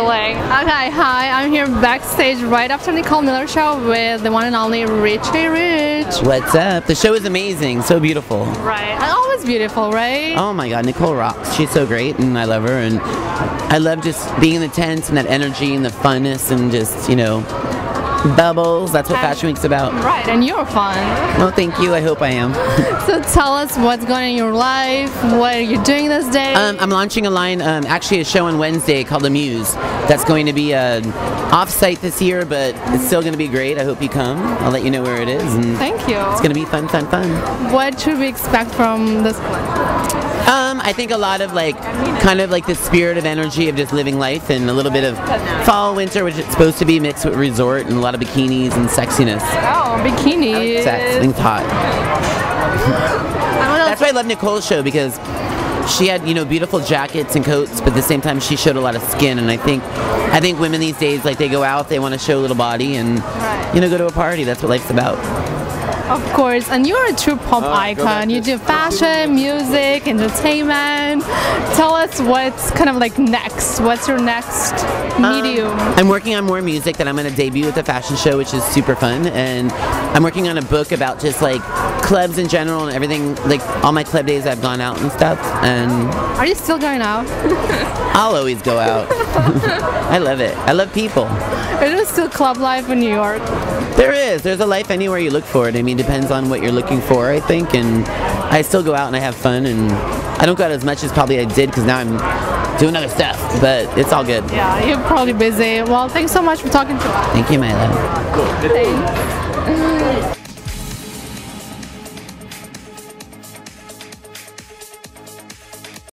feeling? Okay, hi. I'm here backstage right after Nicole Miller show with the one and only Richie Rich. What's up? The show is amazing, so beautiful. Right. And always beautiful, right? Oh my god, Nicole rocks. She's so great and I love her and I love just being in the tent and that energy and the funness and just, you know, bubbles. That's what And- Fashion Week's about. Right, and you're fun. Well, thank you. I hope I am. So tell us what's going on in your life. What are you doing this day? Um, I'm launching a line, um, actually a show on Wednesday called The Muse. That's going to be uh, off-site this year, but it's still going to be great. I hope you come. I'll let you know where it is. And Thank you. It's going to be fun, fun, fun. What should we expect from this clip? Um, I think a lot of like, kind of like the spirit of energy of just living life and a little bit of fall, winter, which it's supposed to be mixed with resort and a lot of bikinis and sexiness. Oh, bikini. Sex, I think hot. That's why I love Nicole's show because she had you know beautiful jackets and coats, but at the same time she showed a lot of skin. And I think I think women these days like they go out, they want to show a little body and you know go to a party. That's what life's about. Of course, and you're a true pop icon. You do fashion, music, entertainment. Tell us what's kind of like next. What's your next um, medium? I'm working on more music that I'm going to debut at the fashion show, which is super fun. And I'm working on a book about just like clubs in general and everything. Like all my club days, I've gone out and stuff. And Are you still going out? I'll always go out. I love it. I love people. It is still club life in New York. There is. There's a life anywhere you look for it. I mean, depends on what you're looking for, I think. And I still go out and I have fun. And I don't go out as much as probably I did because now I'm doing other stuff. But it's all good. Yeah, you're probably busy. Well, thanks so much for talking to us. Thank you, my love.